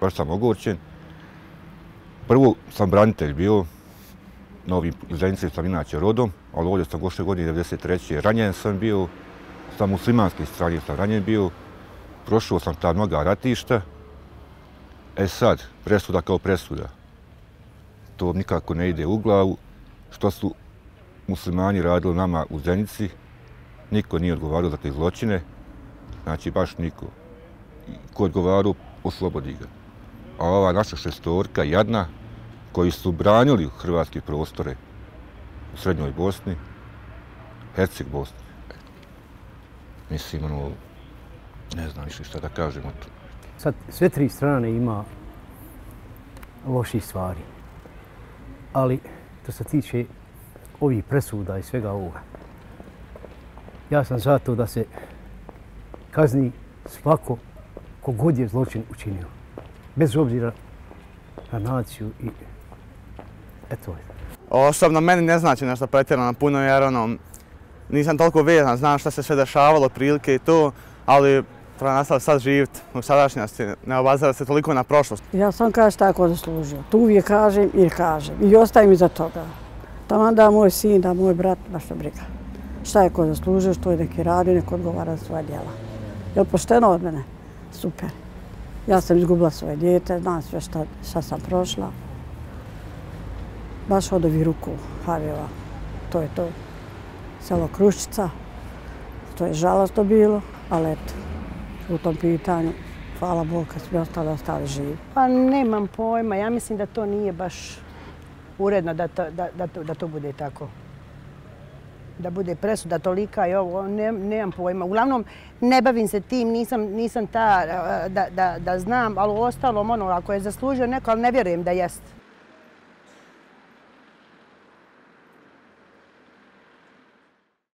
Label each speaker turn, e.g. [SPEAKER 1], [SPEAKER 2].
[SPEAKER 1] baš sam ogorčen. Prvo sam branitelj bio, Novi ovim Zenice sam inače rodom, ali ovdje sam gošle godine 93. Ranjen sam bio, sa muslimanske strane sam ranjen bio, prošao sam ta mnoga ratišta. E sad, presuda kao presuda. To nikako ne ide u glavu. Što su muslimani radili nama u Zenici, niko nije odgovarao za te zločine. Znači, baš niko. Ko odgovarao, oslobodi ga. A ova naša šestorka, jedna, koji su branili hrvatske prostore u Srednjoj Bosni, Herceg Bosni. Mislim, ono, ne znam više šta da kažem o to.
[SPEAKER 2] Sad, sve tri strane ima loših stvari. Ali, to se tiče ovih presuda i svega ovoga, ja sam za to da se kazni svako kogod je zločin učinio. Bez obzira na naciju i eto.
[SPEAKER 3] Osobno meni ne znači nešto pretjerano puno jer ono, nisam toliko vezan, znam šta se sve dešavalo, prilike i to, ali treba nastaviti sad živjeti u sadašnjosti, ne obazira se toliko na prošlost.
[SPEAKER 4] Ja sam kaže tako zaslužio. Tu uvijek kažem i kažem i ostavim iza toga. Tamo da moj sin, da moj brat, baš ne briga. Šta je ko zaslužio, što je neki radio, neko odgovara za svoje djela. Je li pošteno od mene? Super. Ja sam izgubila svoje djete, znam sve šta, šta sam prošla. Baš od ovih ruku Havjeva. To je to. Selo Kruščica. To je žalostno bilo, ali eto, u tom pitanju, hvala Bog kad smo ostali, ostali živi.
[SPEAKER 5] Pa nemam pojma, ja mislim da to nije baš uredno da to, da, da to, da to bude tako. Da bude presuda tolika i ovo, ne, nemam pojma. Uglavnom, ne bavim se tim, nisam, nisam ta eh, da, da, da znam, ali u ostalom, ono, ako je zaslužio neko, ali ne vjerujem da jeste.